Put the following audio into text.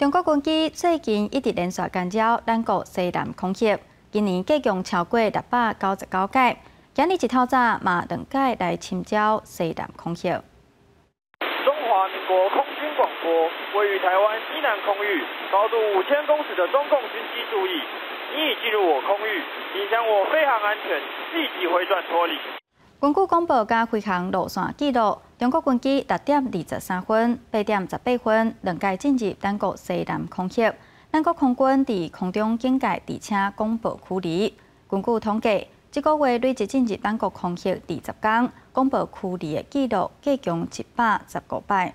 中国军机最近一直连续干扰咱国西南空域，今年计共超过六百九十九架，今日一透早嘛两架来侵扰西南空域。中华民国空军广播，位于台湾西南空域，高度五千公尺的中共军机注意，你已进入我空域，影响我飞行安全，立即回转脱离。根据公布加飞行路线记录，中国军机六点二十三分、八点十八分两架进入咱国西南空域。咱国空军伫空中警戒，而且公布驱离。根据统计，这个月累计进入咱国空域二十天，公布驱离的记录计共一百十五摆。